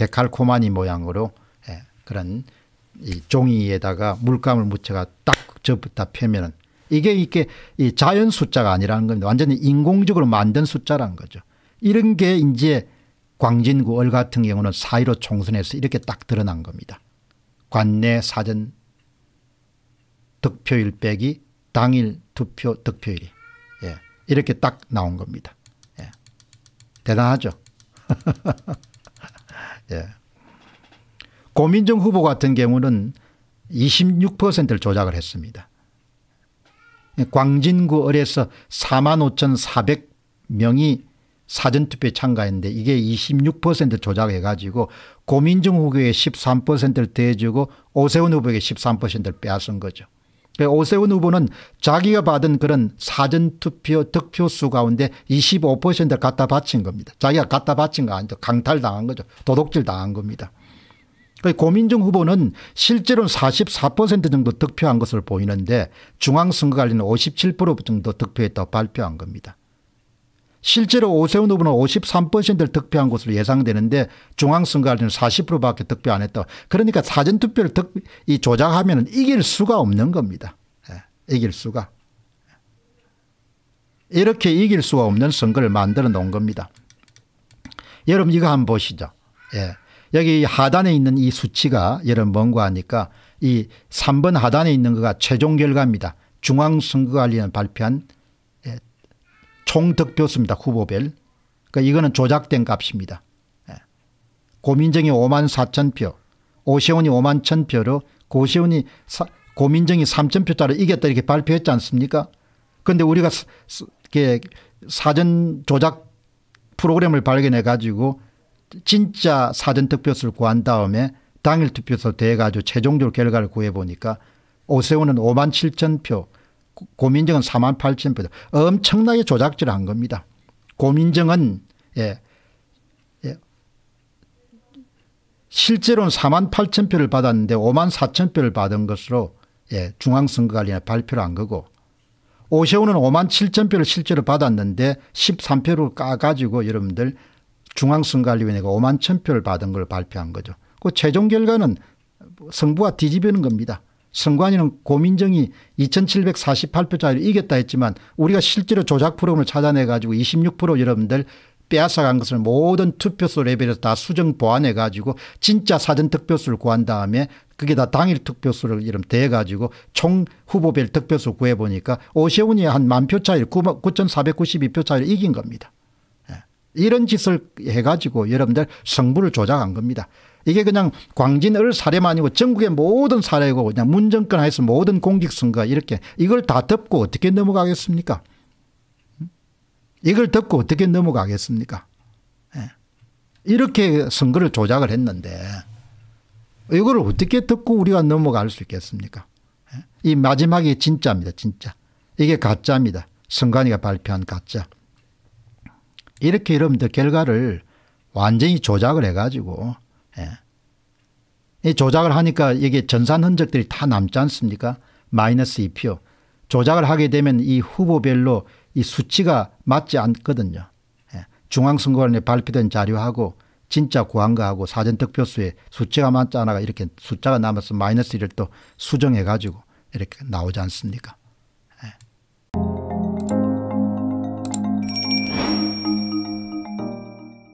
데칼코마니 모양으로 예, 그런 이 종이에다가 물감을 묻혀가 딱 접다 펴면은 이게 이게 이 자연 숫자가 아니라는 겁니다. 완전히 인공적으로 만든 숫자라는 거죠. 이런 게 이제 광진구 을 같은 경우는 4.15 총선에서 이렇게 딱 드러난 겁니다. 관내 사전 득표일 빼기 당일 투표 득표일이 예. 이렇게 딱 나온 겁니다. 예. 대단하죠. 예. 고민정 후보 같은 경우는 26%를 조작을 했습니다. 광진구 을에서 4만 5,400명이 사전투표에 참가했는데 이게 26% 조작해 가지고 고민정 후보에게 13%를 대주고 오세훈 후보에게 13%를 빼앗은 거죠. 오세훈 후보는 자기가 받은 그런 사전투표 득표수 가운데 25%를 갖다 바친 겁니다. 자기가 갖다 바친 거 아니죠. 강탈당한 거죠. 도둑질 당한 겁니다. 고민정 후보는 실제로는 44% 정도 득표한 것으로 보이는데 중앙선거관리는 57% 정도 득표했다고 발표한 겁니다. 실제로 오세훈 후보는 53%를 득표한 것으로 예상되는데 중앙선거관리는 40%밖에 득표 안 했다. 그러니까 사전투표를 득, 이 조작하면 이길 수가 없는 겁니다. 예, 이길 수가. 이렇게 이길 수가 없는 선거를 만들어 놓은 겁니다. 여러분 이거 한번 보시죠. 예. 여기 하단에 있는 이 수치가 여러분 뭔가 하니까 이 3번 하단에 있는 거가 최종 결과입니다. 중앙선거관리원 발표한 예, 총 득표수입니다. 후보별. 그러니까 이거는 조작된 값입니다. 예. 고민정이 5만 4천 표, 오세훈이 5만 1천 표로 고세훈이 사, 고민정이 3천 표짜리 이겼다 이렇게 발표했지 않습니까? 그런데 우리가 사전 조작 프로그램을 발견해 가지고 진짜 사전투표수를 구한 다음에 당일 투표수 대가지고 최종적으로 결과를 구해 보니까 오세훈은 5만 7천 표 고민정은 4만 8천 표 엄청나게 조작질을 한 겁니다. 고민정은 예, 예. 실제로는 4만 8천 표를 받았는데 5만 4천 표를 받은 것으로 예, 중앙선거관리에 발표를 한 거고 오세훈은 5만 7천 표를 실제로 받았는데 13표를 까가지고 여러분들 중앙선거관리위원회가 5만 1천 표를 받은 걸 발표한 거죠. 그 최종 결과는 성부가 뒤집히는 겁니다. 선관위는 고민정이 2748표짜리 이겼다 했지만 우리가 실제로 조작 프로그램을 찾아내 가지고 26% 여러분들 빼앗아간 것을 모든 투표수 레벨에서 다 수정 보완해 가지고 진짜 사전 득표수를 구한 다음에 그게 다 당일 득표수를 이름 대해 가지고 총 후보별 득표수 구해 보니까 오세훈이 한 만 표 차이 9,492표 차이를 이긴 겁니다. 이런 짓을 해가지고 여러분들 성부를 조작한 겁니다. 이게 그냥 광진을 사례만 아니고 전국의 모든 사례고 그냥 문정권 하에서 모든 공직선거 이렇게 이걸 다 덮고 어떻게 넘어가겠습니까? 이걸 덮고 어떻게 넘어가겠습니까? 예. 이렇게 선거를 조작을 했는데 이걸 어떻게 덮고 우리가 넘어갈 수 있겠습니까? 예. 이 마지막이 진짜입니다. 진짜. 이게 가짜입니다. 선관위가 발표한 가짜. 이렇게 여러분들 결과를 완전히 조작을 해가지고 예. 이 조작을 하니까 이게 전산 흔적들이 다 남지 않습니까 마이너스 2표 조작을 하게 되면 이 후보별로 이 수치가 맞지 않거든요. 예. 중앙선거관리에 발표된 자료하고 진짜 구한 거하고 사전 득표수에 숫자가 맞지 않아가 이렇게 숫자가 남아서 마이너스 1을 또 수정해 가지고 이렇게 나오지 않습니까